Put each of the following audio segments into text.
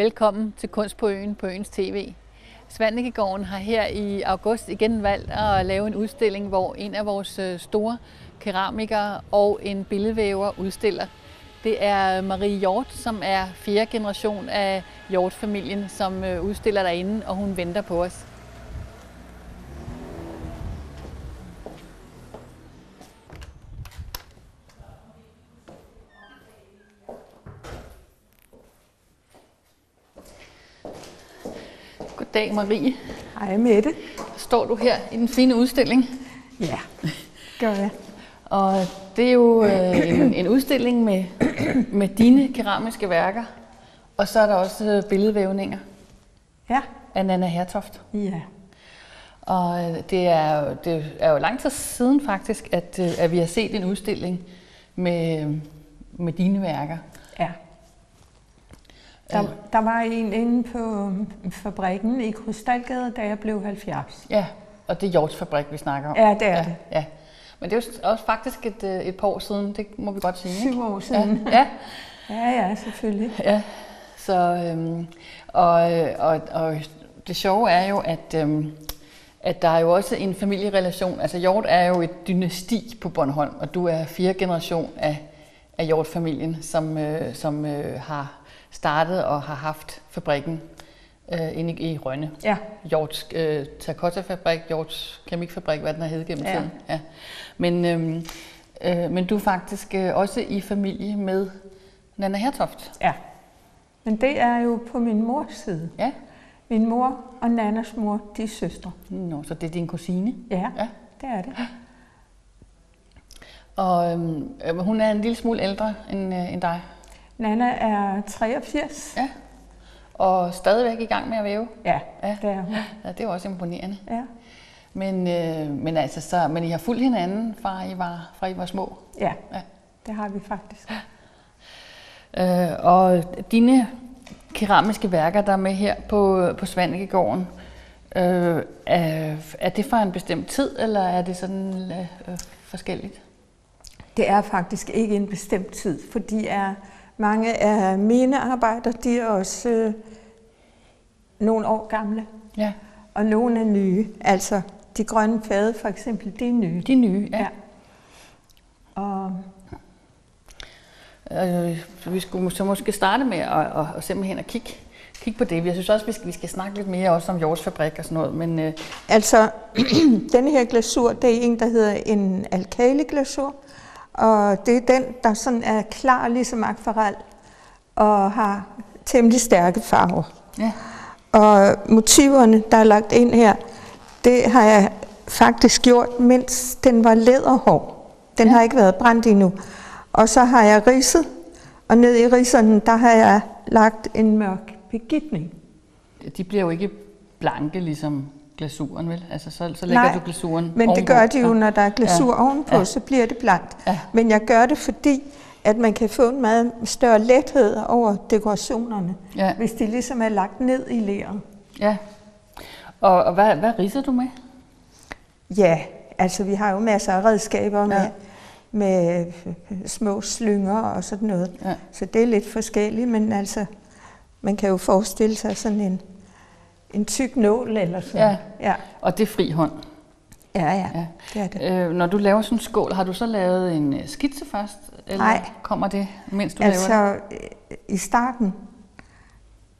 Velkommen til Kunst på Øen på Øens TV. Svannikegården har her i august igen valgt at lave en udstilling, hvor en af vores øh, store keramikere og en billedvæver udstiller. Det er Marie Hjort, som er fjerde generation af Hjort-familien, som øh, udstiller derinde, og hun venter på os. Goddag Marie. Hej Mette. Står du her i den fine udstilling? Ja, gør jeg. Og det er jo øh, en, en udstilling med, med dine keramiske værker. Og så er der også øh, billedvævninger Ja. af Nana Hertoft. Ja. Og øh, det er, jo- det er jo lang tid siden faktisk, at, øh, at vi har set en udstilling med, med dine værker. Ja. Der, der var en inde på øhm, fabrikken i Krystalgade, da jeg blev 70. Ja, og det er Hjorts Fabrik, vi snakker om. Ja, det er ja, det. Ja. Men det er jo også faktisk et, øh, et par år siden, det må vi godt sige. ikke? Syv år siden. Ja, ja. Ja, ja, selvfølgelig. Ja, så, øhm, og, øh, og, og det sjove er jo, at, øhm, at der er jo også en familierelation. Altså Hjort er jo et dynasti på Bornholm, og du er fire generation af, af Hjort-familien, som, øh, som øh, har startet og har haft fabrikken øh, inde i, Rønne. Ja. Hjorts øh, terracotta-fabrik, Hjorts keramikfabrik, hvad den har heddet gennem Ja. tiden. Ja. Men, øhm, øh, men du er faktisk øh, også i familie med Nana Hertoft. Ja. Men det er jo på min mors side. Ja. Min mor og Nannas mor, de er søstre. Nå, så det er din kusine. Ja, Ja. det er det. Og øh, hun er en lille smule ældre end, øh, end dig. Nana er 83. Ja. Og stadigvæk i gang med at væve. Ja, Ja. det er hun. Ja, det er også imponerende. Ja. Men, øh, men, altså, så, men I har fulgt hinanden fra I var, fra I var små. ja, Ja. det har vi faktisk. Øh, og dine keramiske værker, der er med her på, på Svannikegården, øh, er, er det fra en bestemt tid, eller er det sådan øh, øh, forskelligt? Det er faktisk ikke en bestemt tid, fordi er mange af mine arbejder, de er også øh, nogle år gamle, Ja, og nogle er nye. Altså de grønne fade for eksempel, de er nye. de er nye. Ja. Ja. Og Øh, så vi skulle så måske starte med at, at, at simpelthen at kigge, kigge på det. Jeg synes også, vi skal, vi skal snakke lidt mere også om Hjorts Fabrik og sådan noget. Men øh, altså, denne her glasur, det er en, der hedder en alkaliglasur, og det er den, der sådan er klar ligesom akvarel og har temmelig stærke farver. ja, Og motiverne, der er lagt ind her, det har jeg faktisk gjort, mens den var læderhård. Den Ja. har ikke været brændt endnu. Og så har jeg ridset, og ned i ridserne, der har jeg lagt en mørk begitning. de bliver jo ikke blanke ligesom glasuren, vel? Altså, så, så lægger Nej, du glasuren Men det ovenpå. gør de jo, når der er glasur Ja. ovenpå, Ja. så bliver det blankt. Ja. Men jeg gør det, fordi at man kan få en meget større lethed over dekorationerne, Ja. hvis de ligesom er lagt ned i leret. Ja. Og, og hvad, hvad ridser du med? Ja, altså vi har jo masser af redskaber med, Ja. med små slynger og sådan noget. Ja. Så det er lidt forskelligt, men altså, man kan jo forestille sig sådan en, en tyk nål eller sådan. Ja. Ja, Og det er fri hånd. ja, ja, Ja. det er det. Øh, når du laver sådan en skål, har du så lavet en øh, skitse først? Eller Nej. kommer det, mens du laver det? Altså, i starten,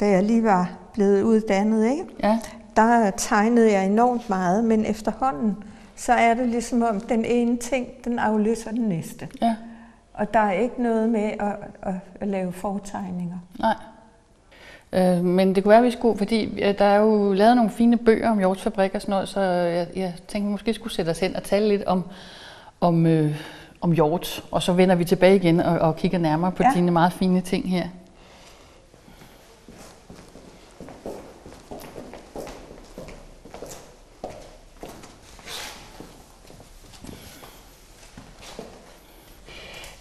da jeg lige var blevet uddannet, ikke? Ja, der tegnede jeg enormt meget, men efterhånden, så er det ligesom om den ene ting, den afløser den næste. ja, Og der er ikke noget med at, at, at lave fortegninger. nej. Øh, men det kunne være, at vi skulle, fordi øh, der er jo lavet nogle fine bøger om Hjorts Fabrik og sådan noget, så jeg, jeg tænkte, vi måske skulle sætte os hen og tale lidt om, om, øh, om Hjort, og så vender vi tilbage igen og, og kigger nærmere på. Ja. dine meget fine ting her.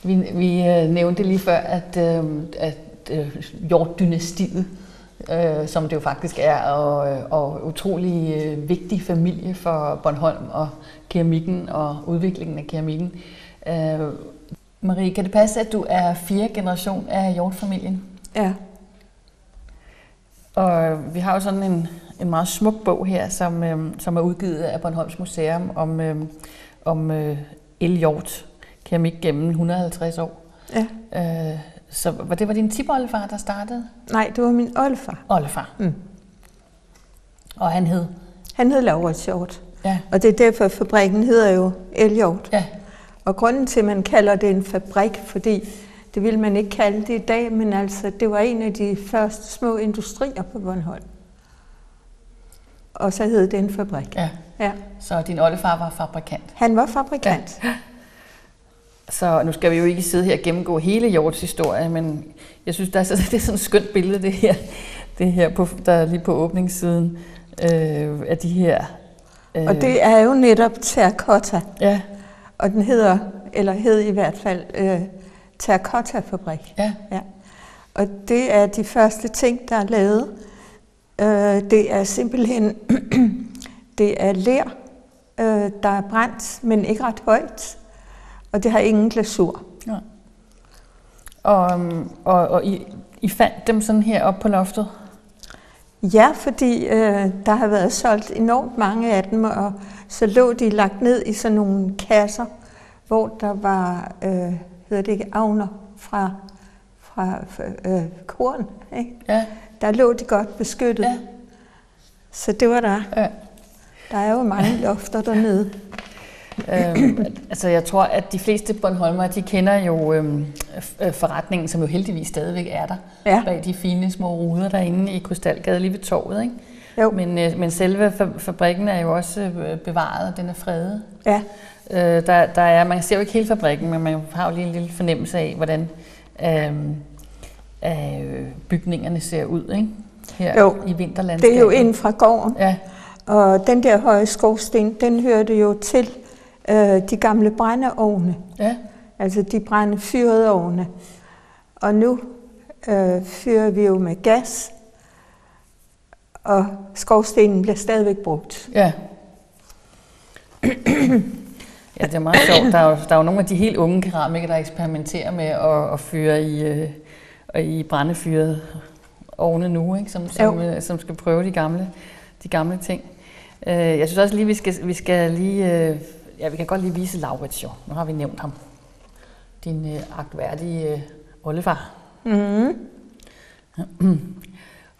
Vi, vi øh, nævnte lige før, at, øh, at øh, Hjort-dynastiet, øh, som det jo faktisk er, og, øh, og utrolig øh, vigtig familie for Bornholm og keramikken og udviklingen af keramikken. Øh, Marie, kan det passe, at du er fjerde generation af Hjort-familien? Ja. Og vi har jo sådan en, en meget smuk bog her, som, øh, som er udgivet af Bornholms Museum om, øh, om øh, El Hjort, keramik gennem 150 år. Ja. Øh, så var det var din tipoldefar, der startede? Nej, det var min oldefar. Oldefar. Mm. Og han hed? Han hed Laurits Hjort. Ja. Og det er derfor, fabrikken hedder jo Elhjort. Ja. Og grunden til, at man kalder det en fabrik, fordi det vil man ikke kalde det i dag, men altså, det var en af de første små industrier på Bornholm. Og så hed det en fabrik. ja. Ja. Så din oldefar var fabrikant. Han var fabrikant. Ja. Så nu skal vi jo ikke sidde her og gennemgå hele Hjorts historie, men jeg synes, der er, det er sådan et skønt billede, det her, det her på, der er lige på åbningssiden øh, af de her... Øh, Og det er jo netop terracotta. Ja, Og den hedder, eller hed i hvert fald, øh, terracotta-fabrik. ja, Ja. Og det er de første ting, der er lavet. Øh, det er simpelthen, det er ler, øh, der er brændt, men ikke ret højt. Og det har ingen glasur. ja. Og, øhm, og, og I, I fandt dem sådan her op på loftet? Ja, fordi øh, der har været solgt enormt mange af dem, og så lå de lagt ned i sådan nogle kasser, hvor der var, øh, hedder det ikke, avner fra, fra øh, korn. Ikke? Ja, Der lå de godt beskyttet. Ja. Så det var der. ja. Der er jo mange lofter dernede. Øhm, altså jeg tror, at de fleste Bornholmere, de kender jo øhm, øh, forretningen, som jo heldigvis stadigvæk er der, Ja. bag de fine små ruder derinde i Krystalgade lige ved torvet. Ikke? Jo. Men, øh, men selve fa- fabrikken er jo også øh, bevaret, den er fredet. Ja, Øh, der, der er, man ser jo ikke hele fabrikken, men man har jo lige en lille fornemmelse af, hvordan øh, øh, bygningerne ser ud ikke? her Jo. i vinterlandskabet. det er jo inden fra gården. Ja, Og den der høje skovsten, den hørte jo til øh, de gamle brændeovne. ja, Altså de brændte fyrede ovne. Og nu øh, fyrer vi jo med gas, og skovstenen bliver stadigvæk brugt. ja. ja, det er meget sjovt. Der er, jo, der er jo nogle af de helt unge keramikere, der eksperimenterer med at, at fyre i, øh, i brændefyret ovne nu, ikke? Som, som, øh, som skal prøve de gamle, de gamle ting. Øh, jeg synes også lige, vi skal, vi skal lige... Øh, ja, vi kan godt lige vise Laurits jo. Nu har vi nævnt ham. Din øh, agtværdige øh, oldefar. Mm.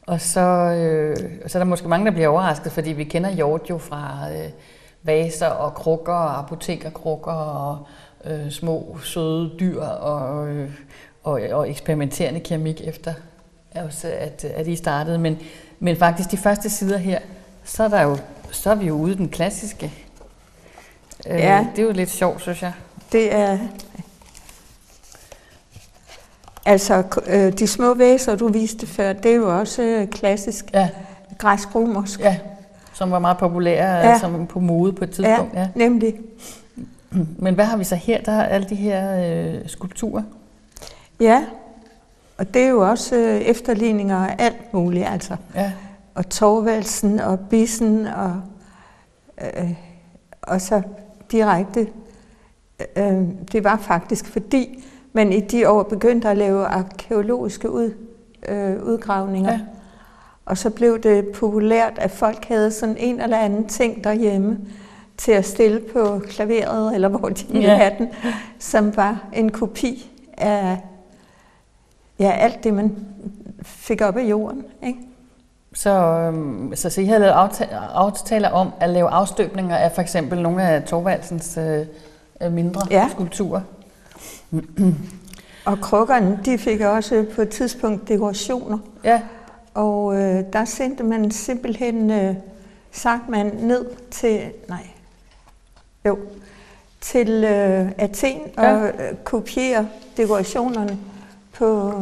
Og så, øh, så er der måske mange, der bliver overrasket, fordi vi kender hjort jo fra øh, vaser og krukker og apotekerkrukker og øh, små søde dyr og, øh, og, og eksperimenterende keramik efter også at, at I startede. Men, men faktisk de første sider her, så er, der jo, så er vi jo ude i den klassiske. Øh, Ja. Det er jo lidt sjovt, synes jeg. Det er... Altså, øh, de små væser, du viste før, det er jo også øh, klassisk Ja, græsk-romersk. ja. Som var meget populære Ja. ja. som på mode på et tidspunkt. Ja. ja, nemlig. Men hvad har vi så her? Der er alle de her øh, skulpturer. Ja, og det er jo også øh, efterligninger af alt muligt, altså. Ja. Og Torvaldsen og Bissen og, øh, og så direkte. Øh, det var faktisk fordi, man i de år begyndte at lave arkeologiske ud, øh, udgravninger. Ja. Og så blev det populært, at folk havde sådan en eller anden ting derhjemme til at stille på klaveret, eller hvor de ville Ja. have den, som var en kopi af ja, alt det, man fik op af jorden. Ikke? Så, øhm, så, så I havde lavet aftaler, aftaler om at lave afstøbninger af for eksempel nogle af Torvaldsens øh, øh, mindre Ja. skulpturer. Og krukkerne, de fik også på et tidspunkt dekorationer. Ja, Og øh, der sendte man simpelthen øh, Sarkman ned til, nej, jo, til øh, Athen og Ja. øh, kopiere dekorationerne på,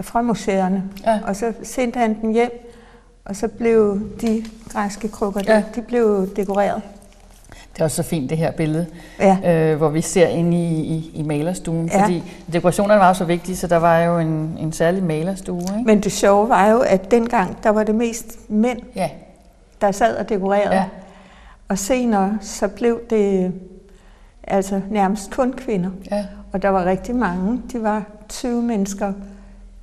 fra museerne. ja. Og så sendte han den hjem, og så blev de græske krukker, Ja. de blev dekoreret. Det er også så fint det her billede, Ja, øh, hvor vi ser ind i, i, i malerstuen. Ja. Fordi dekorationerne var jo så vigtige, så der var jo en, en særlig malerstue. Ikke? men det sjove var jo, at dengang, der var det mest mænd, Ja, der sad og dekorerede. ja, Og senere så blev det altså nærmest kun kvinder. ja, Og der var rigtig mange. De var 20 mennesker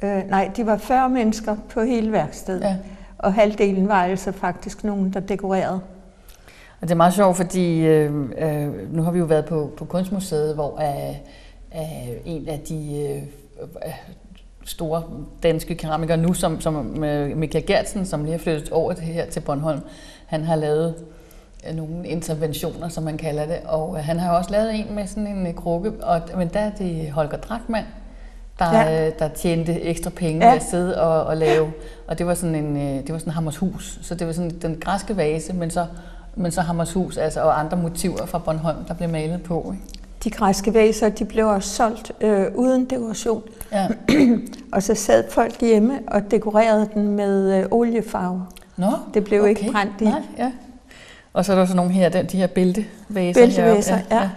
Øh, nej, de var 40 mennesker på hele værkstedet. Ja. Og halvdelen var altså faktisk nogen, der dekorerede. Og det er meget sjovt, fordi øh, øh, nu har vi jo været på, på Kunstmuseet, hvor øh, øh, en af de øh, øh, store danske keramikere nu, som, som øh, Michael Gertsen, som lige har flyttet over det her til Bornholm, han har lavet øh, nogle interventioner, som man kalder det, og øh, han har også lavet en med sådan en krukke, og, men der er det Holger Drachmann, der, ja. der tjente ekstra penge ja. ved at sidde og, og lave, og det var sådan en, det var sådan Hammershus, så det var sådan den græske vase, men så men så Hammershus altså, og andre motiver fra Bornholm, der blev malet på. Ikke? De græske vaser, de blev også solgt øh, uden dekoration. Ja. og så sad folk hjemme og dekorerede den med øh, oliefarve. Nå, det blev okay. ikke brændt i. Nej, ja. Og så er der så nogle her, de her bæltevaser. Bæltevaser, ja. ja.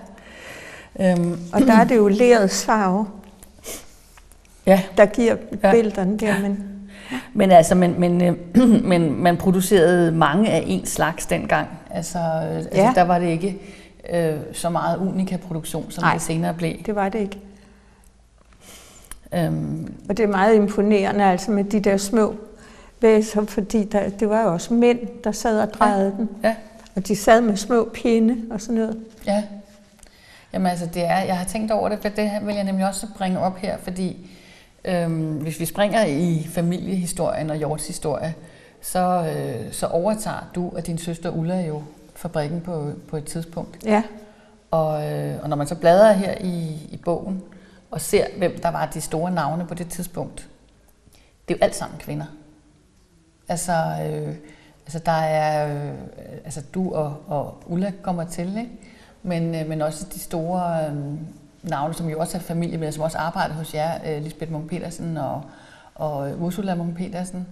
ja. Øhm. Og der er det jo leret farve, ja. der giver ja. bælterne der, men men altså, men, men, øh, men man producerede mange af en slags dengang. Altså, øh, altså ja. der var det ikke øh, så meget unika-produktion, som Nej, det senere blev. det var det ikke. Øhm. Og det er meget imponerende altså med de der små væser, fordi der, det var jo også mænd, der sad og drejede ja. den. Ja. Og de sad med små pinde og sådan noget. Ja. Jamen altså, det er, jeg har tænkt over det, for det vil jeg nemlig også bringe op her, fordi Øhm, hvis vi springer i familiehistorien og Hjorts historie, så, øh, så overtager du og din søster Ulla jo fabrikken på, på et tidspunkt. Ja. Og, øh, og når man så bladrer her i, i bogen og ser, hvem der var de store navne på det tidspunkt, det er jo alt sammen kvinder. Altså, øh, altså der er, øh, altså du og, og Ulla kommer til, ikke? Men, øh, men også de store... Øh, navne, som jo også er familie med, som også arbejder hos jer, uh, Lisbeth Munk Petersen og, og Ursula Munk Petersen.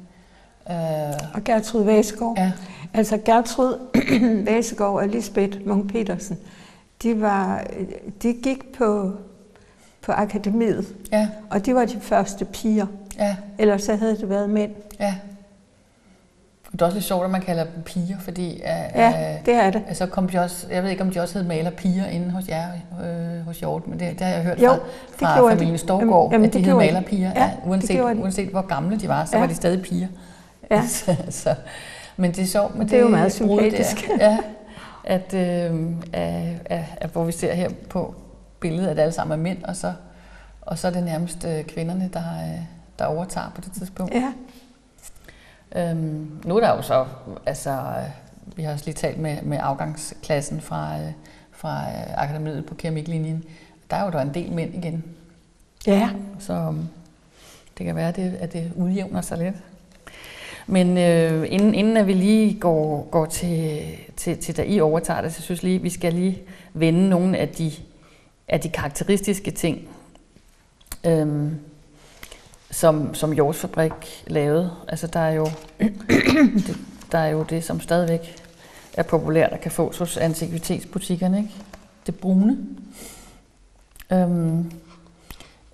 Uh, og Gertrud Væsgaard. Ja. Altså Gertrud Væsgaard og Lisbeth Munk Petersen, de, var, de gik på, på akademiet, ja. og de var de første piger. Ja. Ellers så havde det været mænd. Ja. Det er også lidt sjovt, at man kalder dem piger, fordi uh, ja, det er det. Altså kom de også, jeg ved ikke, om de også hed maler piger inde hos jer, øh, hos Hjort, men det, det har jeg hørt jo, fra, fra familien Storgård, jamen, at de hed malerpiger. Ja, ja, uanset, uanset hvor gamle de var, så ja. var de stadig piger. Ja. så, så, men det er sjovt med det, det er jo meget sympatisk. Der, ja, at, øh, at, at, at, hvor vi ser her på billedet, at alle sammen er mænd, og så, og så er det nærmest øh, kvinderne, der, øh, der overtager på det tidspunkt. Ja. Øhm, nu er der jo så, altså, vi har også lige talt med, med afgangsklassen fra, øh, fra øh, akademiet på keramiklinjen. Der er jo der en del mænd igen. Ja. Så øhm, det kan være, at det, at det udjævner sig lidt. Men øh, inden, inden at vi lige går, går til, til, til, da I overtager det, så synes jeg lige, vi skal lige vende nogle af de, af de karakteristiske ting. Øhm, som, som Jors Fabrik lavede. Altså der er jo det, der er jo det, som stadigvæk er populært og kan fås hos antikvitetsbutikkerne, ikke? Det brune. Øhm,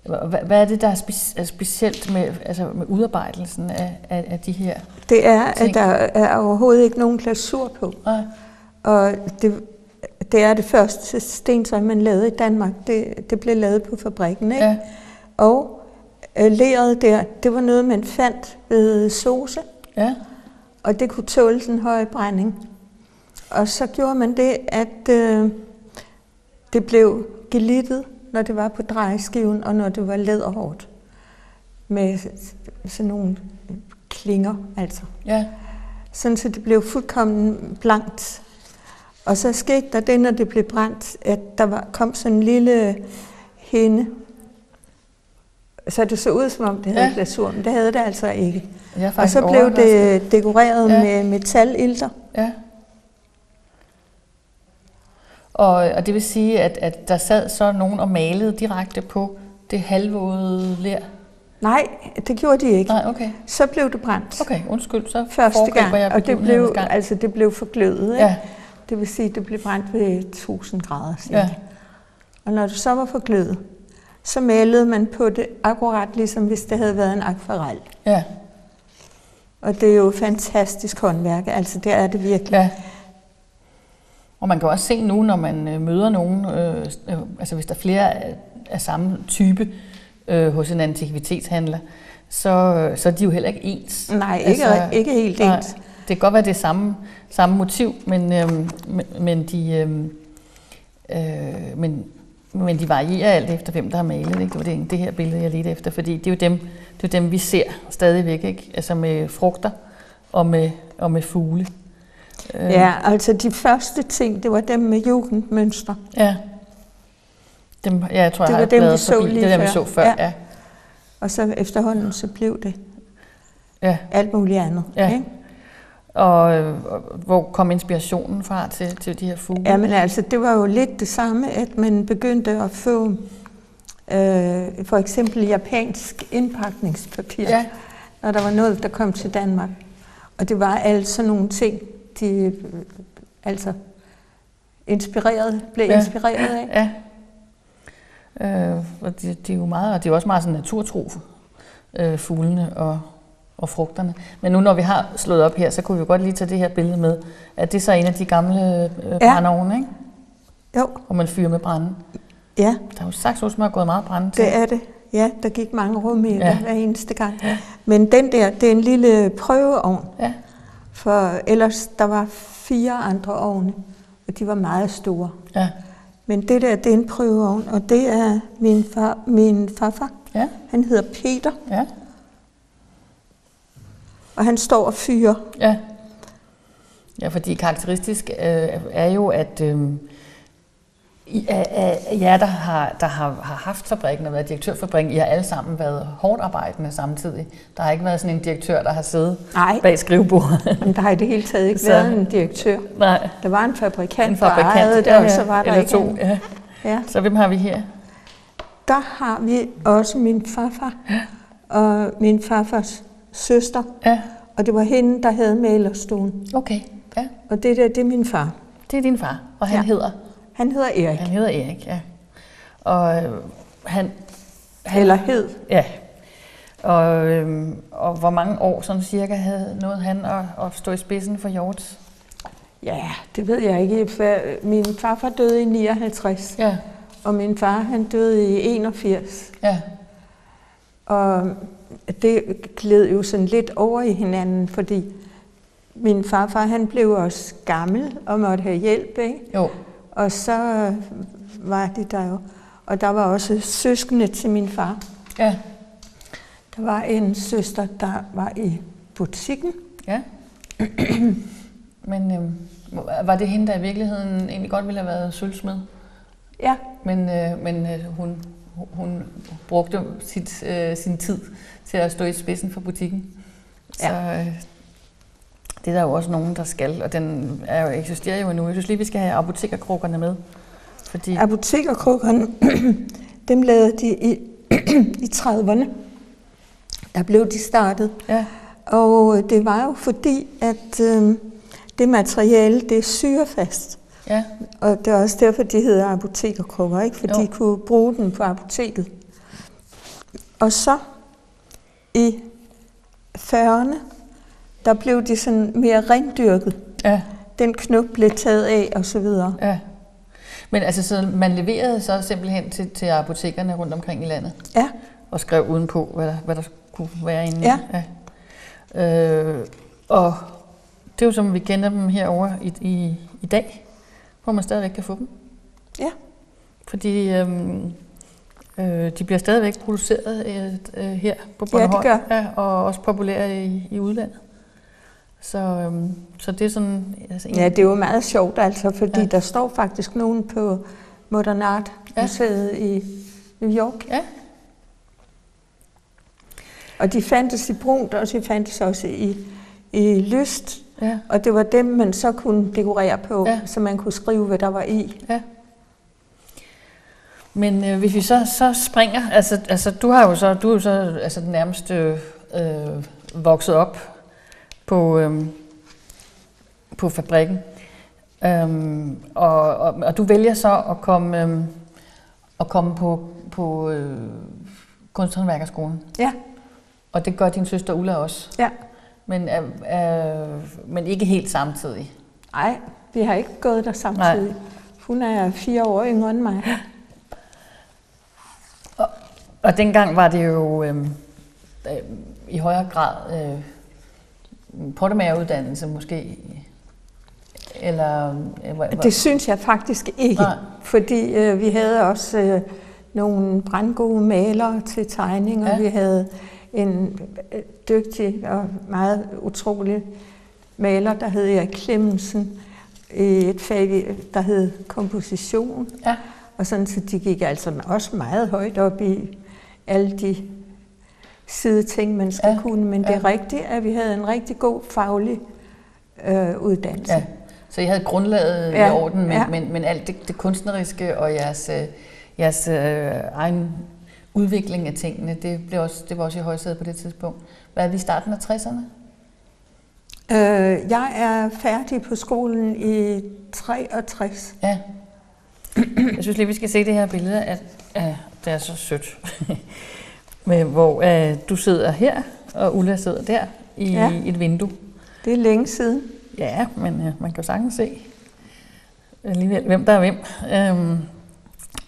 hvad, hvad er det, der er, spe, er specielt med, altså med udarbejdelsen af, af, af de her Det er, ting? at der er overhovedet ikke nogen glasur på. Nej. Og det, det er det første stentøj, man lavede i Danmark. Det, det blev lavet på fabrikken, ikke? Ja. Og øh, leret der, det var noget, man fandt ved sose. Ja. Og det kunne tåle den høje brænding. Og så gjorde man det, at øh, det blev gelittet, når det var på drejeskiven, og når det var læderhårdt. Med sådan nogle klinger, altså. Ja. Sådan så det blev fuldkommen blankt. Og så skete der det, når det blev brændt, at der var, kom sådan en lille hende så det så ud, som om det havde ja. glasur, men det havde det altså ikke. Og så blev det dekoreret ja. med metalilter. Ja. Og, og det vil sige, at, at der sad så nogen og malede direkte på det halvvåde ler? Nej, det gjorde de ikke. Nej, okay. Så blev det brændt. Okay, undskyld. Så Første gang, jeg og det blev, altså, det blev forglødet. Ja. Det vil sige, at det blev brændt ved 1000 grader. Ja. Og når det så var forglødet, så malede man på det akkurat ligesom hvis det havde været en akvarel. Ja. Og det er jo fantastisk håndværk, altså det er det virkelig. Ja. Og man kan også se nu, når man øh, møder nogen, øh, øh, altså hvis der er flere af, samme type øh, hos en antikvitetshandler, så, så er de jo heller ikke ens. Nej, ikke, altså, ikke helt nej, ens. Det kan godt være det samme, samme motiv, men, øhm, men, men, de, øhm, øh, men, men de varierer alt efter, hvem der har malet. Ikke? Det var det, det her billede, jeg ledte efter, fordi det er jo dem, det er dem vi ser stadigvæk, ikke? altså med frugter og med, og med fugle. Ja, altså de første ting, det var dem med jugendmønster. Ja. Dem, ja, jeg tror, det jeg var har dem, vi så forbi. lige det er dem, vi så før. Ja. ja. Og så efterhånden, så blev det ja. alt muligt andet. Ja. Ikke? Og, og hvor kom inspirationen fra til, til de her fugle? Jamen altså, det var jo lidt det samme, at man begyndte at få øh, for eksempel japansk indpakningspapir, Ja. når der var noget, der kom til Danmark. Og det var altså nogle ting, de øh, altså inspireret, blev Ja. inspireret af. Ja. Øh, det, det er jo meget, og det er også meget sådan naturtro, øh, fuglene og, og frugterne. Men nu når vi har slået op her, så kunne vi jo godt lige tage det her billede med, at det er så en af de gamle øh, Ja. brændeovne, ikke? Jo, hvor man fyrer med brænde. ja, Der er jo sagt, at er gået meget brænde til. det er det. Ja, der gik mange rummeter Ja. ja. hver eneste gang. Men den der, det er en lille prøveovn, Ja, for ellers der var fire andre ovne, og de var meget store. ja, Men det der, det er en prøveovn, og det er min, far, min farfar. ja, Han hedder Peter, ja, og han står og fyrer. ja. Ja, fordi karakteristisk øh, er jo, at øh, I, jer, der, har, der har, har haft fabrikken og været direktør for fabrikken, I har alle sammen været hårdt arbejdende samtidig. Der har ikke været sådan en direktør, der har siddet Nej, bag skrivebordet. men der har i det hele taget ikke Så- været en direktør. Nej, Der var en fabrikant, en fabrikant. der ejede det, ja, og så var der eller ikke to. en. Ja. Ja. Så hvem har vi her? Der har vi også min farfar og min farfars søster, Ja, og det var hende, der havde malerstuen. okay. Ja, Og det der, det er min far. det er din far, og han Ja. hedder? Han hedder Erik, Han hedder Erik, ja. Og øh, han, han eller hed. Ja. Og, øhm, og hvor mange år sådan cirka havde noget han at, at stå i spidsen for Hjorts? Ja, det ved jeg ikke. For min farfar døde i 59, Ja, og min far han døde i 81. ja, Og det gled jo sådan lidt over i hinanden, fordi min farfar han blev også gammel og måtte have hjælp, ikke? jo, Og så var de der jo. Og der var også søskende til min far. ja, Der var en søster, der var i butikken. ja. Men øhm, var det hende, der i virkeligheden egentlig godt ville have været sølvsmed? Ja, Men, øh, men øh, hun, hun brugte sit, øh, sin tid til at stå i spidsen for butikken. Så øh, det er der jo også nogen, der skal, og den er jo, eksisterer jo endnu. Jeg synes lige, vi skal have apotekerkrukkerne med. Fordi, apotekerkrukkerne, dem lavede de i, i 30'erne. Der blev de startet. ja, Og det var jo fordi, at øh, det materiale, det er syrefast. Ja, Og det er også derfor, de hedder apotekerkrukker, ikke? For Jo. de kunne bruge den på apoteket. Og så i 40'erne, der blev de sådan mere rendyrket. ja. Den knop blev taget af, og så videre. Ja. Men altså, så man leverede så simpelthen til, til apotekerne rundt omkring i landet Ja, og skrev udenpå, hvad der, hvad der kunne være inde. Ja. ja. Øh, og det er jo som vi kender dem herover i, i, i dag, hvor man stadigvæk kan få dem. ja. Fordi øhm, øh, de bliver stadigvæk produceret øh, øh, her på Ja, det Bornholm. gør. Ja, og også populære i, i udlandet. Så, øhm, så det er sådan... Altså, en- Ja, det er jo meget sjovt altså, fordi ja. der står faktisk nogen på Modern Art Museet ja. i New York. Ja. Og de fandtes i brunt, og de fandtes også i, i lyst. Ja. Og det var dem, man så kunne dekorere på, Ja. så man kunne skrive, hvad der var i. Ja. Men øh, hvis vi så, så springer, altså, altså du har jo så, du er jo så altså, nærmest øh, øh, vokset op på, øh, på fabrikken. Øhm, og, og, og du vælger så at komme, øh, at komme på, på øh, kunsthåndværkerskolen. Ja, Og det gør din søster Ulla også. ja. Men, øh, øh, men ikke helt samtidig. Nej, vi har ikke gået der samtidig. Nej. Hun er fire år yngre end mig. Og dengang var det jo, øh, øh, i højere grad øh, pottemageruddannelse måske? Eller, øh, hvor- Det synes jeg faktisk ikke, Nej. fordi øh, vi havde også øh, nogle brandgode malere til tegning, og Ja. vi havde en øh, dygtig og meget utrolig maler, der hed Erik Clemmensen, i et fag, der hed komposition. Ja. Og sådan, så de gik altså også meget højt op i alle de sideting, man skal Ja, ja. kunne. Men det er ja. rigtigt, at vi havde en rigtig god faglig øh, uddannelse. Ja, så I havde grundlaget ja, Ja, i orden, men, ja. ja. men, men alt det, det kunstneriske og jeres, øh, jeres øh, egen udvikling af tingene, det, blev også, det var også i højsædet på det tidspunkt. Hvad er vi i starten af 60'erne? Øh, jeg er færdig på skolen i 63. Ja. Jeg synes lige, vi skal se det her billede af, af det er så sødt. Med, hvor øh, du sidder her, og Ulla sidder der i ja. Et vindue. Det er længe siden. Ja, men øh, man kan jo sagtens se alligevel, hvem der er hvem. Øhm,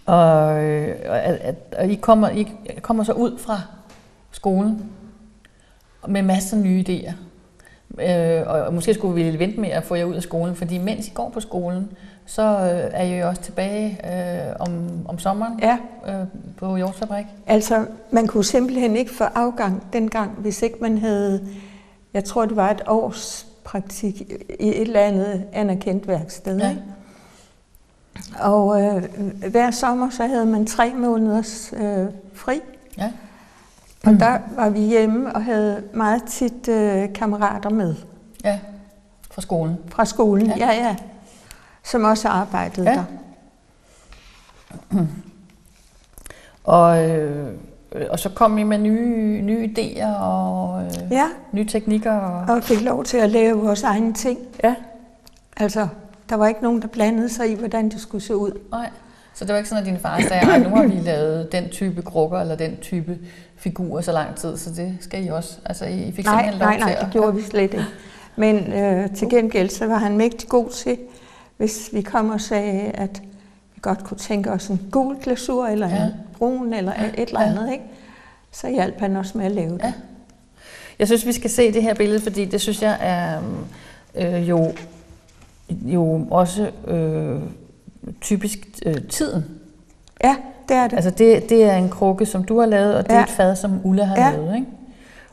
og, øh, og, at, og I, kommer, I kommer så ud fra skolen med masser af nye idéer. Øh, og, og måske skulle vi vente med at få jer ud af skolen, fordi mens I går på skolen, så øh, er I jo også tilbage øh, om, om sommeren Ja, øh, på Hjortsfabrik. altså man kunne simpelthen ikke få afgang dengang, hvis ikke man havde, jeg tror det var et års praktik i et eller andet anerkendt værksted. Ja. Ja. Og øh, hver sommer så havde man tre måneders øh, fri. Ja. Og der var vi hjemme og havde meget tit øh, kammerater med ja, fra skolen. fra skolen. Ja. Ja, ja. ja som også arbejdede Ja. der. Og, øh, og så kom I med nye, nye idéer og øh, Ja, nye teknikker. Og, og fik lov til at lave vores egne ting. ja, Altså, der var ikke nogen, der blandede sig i, hvordan det skulle se ud. nej. Så det var ikke sådan, at din far sagde, at nu har vi lavet den type krukker eller den type figurer så lang tid, så det skal I også. Altså, I fik Nej, simpelthen lov nej, nej, til det at... gjorde vi slet ikke. Men øh, til gengæld, så var han mægtig god til, hvis vi kom og sagde, at vi godt kunne tænke os en gul glasur, eller Ja. ja. en brun, eller et eller Ja. andet, ikke? Så hjalp han os med at lave det. Ja. Jeg synes, vi skal se det her billede, fordi det synes jeg er øh, jo, jo også øh, typisk øh, tiden. Ja, det er det. Altså det, det er en krukke, som du har lavet, og det er Ja. et fad, som Ulla har Ja. lavet. Ikke?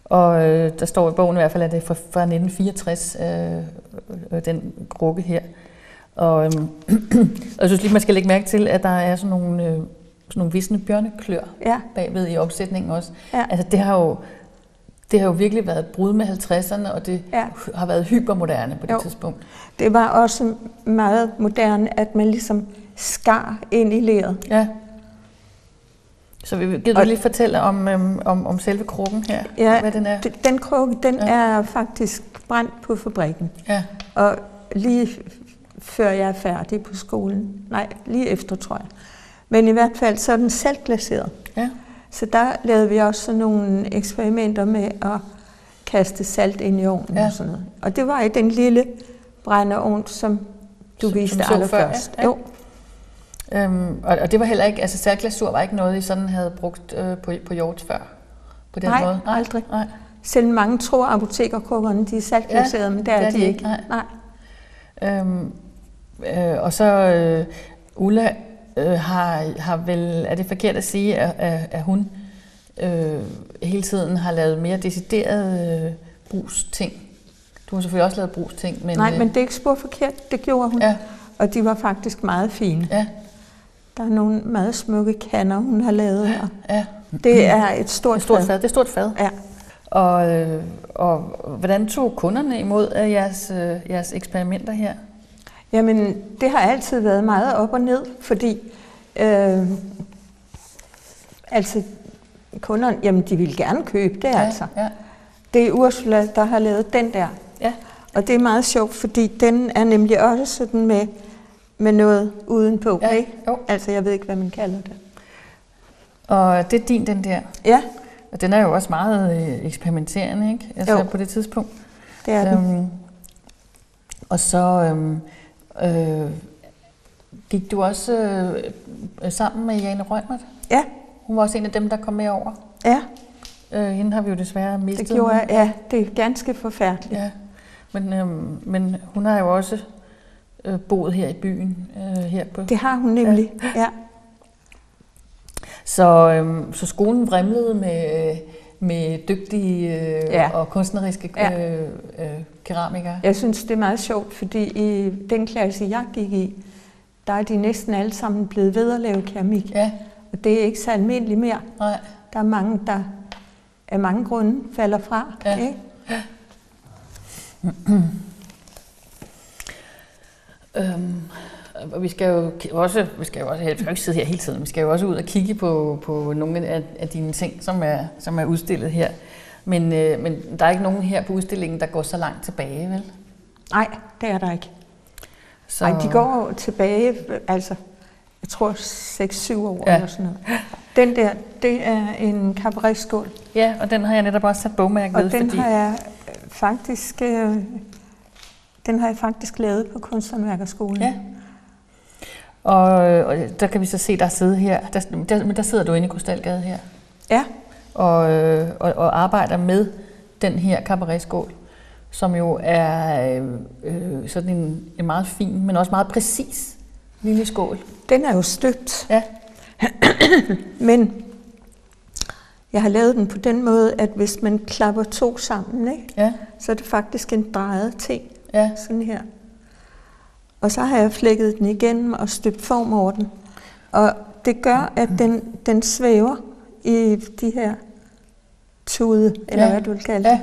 Og øh, der står i bogen i hvert fald, at det er fra, fra 1964, øh, øh, den krukke her. Og, øhm, og jeg synes lige, man skal lægge mærke til, at der er sådan nogle, øh, sådan nogle visne bjørneklør Ja, bagved i opsætningen også. ja. Altså det har jo, det har jo virkelig været et brud med 50'erne, og det Ja. har været hypermoderne på det Jo. tidspunkt. Det var også meget moderne, at man ligesom skar ind i leret. Ja. Så vi gider du Og- lige fortælle om, øhm, om, om selve krukken her? Ja, Hvad den er? Den krukke, den Ja. er faktisk brændt på fabrikken. Ja. Og lige før jeg er færdig på skolen, nej, lige efter, tror jeg. Men i hvert fald, så er den saltglaseret. Ja. Så der lavede vi også sådan nogle eksperimenter med at kaste salt ind i ovnen Ja. og sådan noget. Og det var i den lille brændeovn, som du Som- viste som allerførst. før, ja. Jo, Øhm, og, og det var heller ikke, altså saltglasur var ikke noget, I sådan havde brugt øh, på, på hjorts før? På den Nej, måde? aldrig. Nej. selv mange tror, at apotekerkrukkerne de er saltglaserede, ja, men det er, de ikke. Nej. Nej. Øhm, øh, og så øh, Ulla øh, har, har vel, er det forkert at sige, at, at, at hun øh, hele tiden har lavet mere deciderede øh, brugsting? Du har selvfølgelig også lavet brugsting, men... Nej, øh, men det er ikke spor forkert, det gjorde hun. Ja, Og de var faktisk meget fine. ja, Der er nogle meget smukke kander, hun har lavet. Og ja. det er et stort, Et stort fad. fad. Det er et stort fad. Ja. Og, øh, og hvordan tog kunderne imod af jeres, øh, jeres eksperimenter her? Jamen, det har altid været meget op og ned, fordi øh, altså, kunderne, jamen, de vil gerne købe det, ja. altså. Ja, Det er Ursula, der har lavet den der. ja. Og det er meget sjovt, fordi den er nemlig også sådan med, med noget udenpå, Ja, ikke? jo. Altså, jeg ved ikke, hvad man kalder det. Og det er din, den der. Ja, Og den er jo også meget øh, eksperimenterende, ikke? Altså Jo. på det tidspunkt. det er den. Øhm, og så øhm, øh, gik du også øh, sammen med Jane Rømert. Ja, Hun var også en af dem, der kom med over. ja. Øh, hende har vi jo desværre mistet. Det gjorde jeg, ja. Det er ganske forfærdeligt. Ja, men, øhm, men hun har jo også øh, boet her i byen. Øh, her på. Det har hun nemlig, ja. ja. Så, øhm, så skolen vrimlede med, med dygtige øh, ja. og kunstneriske ja. øh, øh, keramikere. Jeg synes, det er meget sjovt, fordi i den klasse, jeg gik i, der er de næsten alle sammen blevet ved at lave keramik. Ja. Og det er ikke så almindeligt mere. Nej. Der er mange, der af mange grunde falder fra. Ja. Ikke? Ja. øhm, og vi skal jo også, vi skal jo også, jo ikke sidde her hele tiden, vi skal jo også ud og kigge på, på nogle af, af dine ting, som er, som er udstillet her. Men, øh, men der er ikke nogen her på udstillingen, der går så langt tilbage, vel? Nej, det er der ikke. Så... Ej, de går tilbage, altså, jeg tror 6-7 år ja. eller sådan noget. Den der, det er en cabaretskål. Ja, og den har jeg netop også sat bogmærke ved. Og den fordi... har jeg faktisk, øh, den har jeg faktisk lavet på Kunsthåndværkerskolen. Ja. Og, og der kan vi så se, der sidder her, der, der, men der sidder du inde i Krystalgade her. Ja. Og, øh, og, og arbejder med den her cabaretskål, som jo er øh, sådan en, en meget fin, men også meget præcis lille skål. Den er jo støbt. Ja. men jeg har lavet den på den måde, at hvis man klapper to sammen, ikke? Ja. så er det faktisk en drejet ting. Ja. Sådan her. Og så har jeg flækket den igennem og støbt form over den. Og det gør, at den, den svæver i de her tude, eller ja. hvad du vil kalde det. Ja.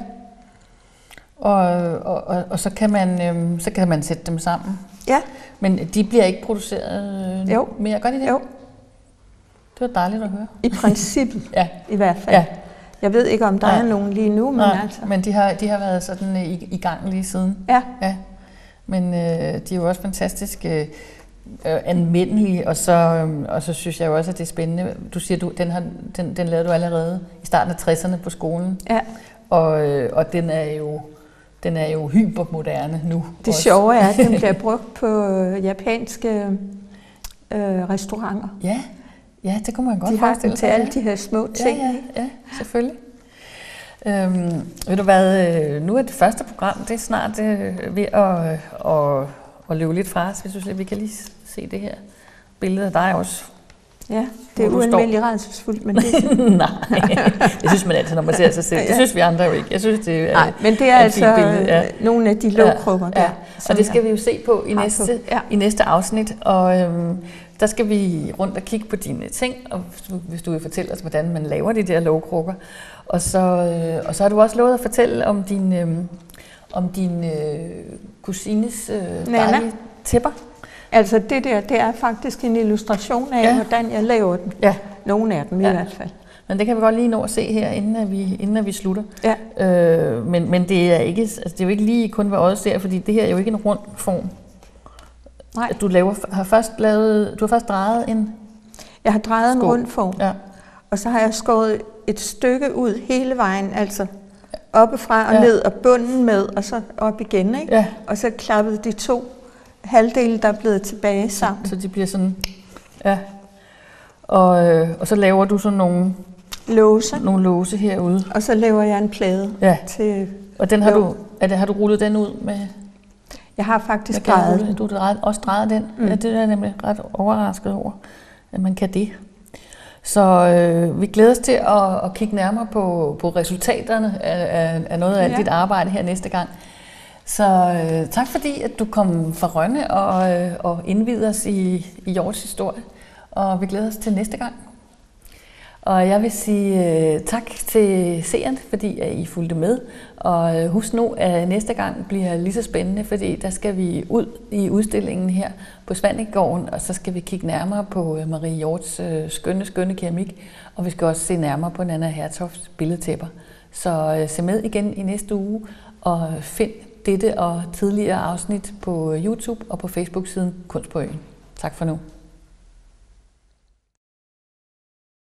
Og, og, og, og så, kan man, øhm, så kan man sætte dem sammen. Ja. Men de bliver ikke produceret øh, jo. mere, gør de det? Jo. Det var dejligt at høre. I princippet, ja. i hvert fald. Ja. Jeg ved ikke, om der ja. er nogen lige nu, men Nej, altså... men de har, de har været sådan i, i gang lige siden. Ja. ja. Men øh, de er jo også fantastisk øh, anvendelige, og så, øh, og så synes jeg jo også, at det er spændende. Du siger, du, den, har, den, den lavede du allerede i starten af 60'erne på skolen. Ja. Og, øh, og den er jo den er jo hypermoderne nu. Det også. sjove er, at den bliver brugt på japanske øh, restauranter. Ja, ja, det kunne man godt de forestille sig. De har den til alle de her små ting. Ja, ja, ja selvfølgelig. Øhm, ved du hvad, øh, nu er det første program, det er snart øh, ved at, øh, at, at løbe lidt fra os. Jeg synes, at vi kan lige se det her billede af dig også. Ja, det er uanmeldeligt rædselsfuldt, men det Nej, det synes man altid, når man ser sig selv. Det synes vi andre jo ikke. Jeg synes, det er Nej, men det er altså billede. Ja. nogle af de lågkrukker ja, der. Ja. Og det skal vi jo se på i næste, ja. i næste afsnit. Og øhm, der skal vi rundt og kigge på dine ting, og hvis du, hvis du vil fortælle os, hvordan man laver de der lågkrukker. Og så, øh, og så har du også lovet at fortælle om din, øh, om din øh, kusines øh, dejlige tæpper. Altså det der, det er faktisk en illustration af, ja. hvordan jeg laver den. Ja. Nogle af dem ja. i hvert fald. Men det kan vi godt lige nå at se her, inden at vi, inden at vi slutter. Ja. Øh, men, men det er ikke, altså det er jo ikke lige kun, hvad øjet ser, fordi det her er jo ikke en rund form. Nej. Du laver, har først lavet, du har først drejet en Jeg har drejet skål. en rund form. Ja. Og så har jeg skåret et stykke ud hele vejen, altså oppefra og Ja. ned, og bunden med, og så op igen, ikke? Ja. Og så klappet de to halvdele, der er blevet tilbage sammen. Så de bliver sådan, ja. Og, øh, og så laver du sådan nogle, Låse, nogle låse herude. og så laver jeg en plade Ja. til... Og den har du, er det, har du rullet den ud med, Jeg har faktisk med drejet den. Du drejet, også drejet den. Mm. Ja, det er jeg nemlig ret overrasket over, at man kan det. Så øh, vi glæder os til at, at kigge nærmere på, på resultaterne af, af, noget af Ja. dit arbejde her næste gang. Så øh, tak fordi, at du kom fra Rønne og, øh, og indvidede os i, i Hjorts historie. Og vi glæder os til næste gang. Og jeg vil sige øh, tak til seerne, fordi at I fulgte med. Og øh, husk nu, at næste gang bliver lige så spændende, fordi der skal vi ud i udstillingen her på Svanægården, og så skal vi kigge nærmere på øh, Marie Hjorts øh, skønne, skønne keramik, og vi skal også se nærmere på Nana Hertofts billedtæpper. Så se med igen i næste uge, og find dette og tidligere afsnit på YouTube og på Facebook-siden Kunst på Øen. Tak for nu.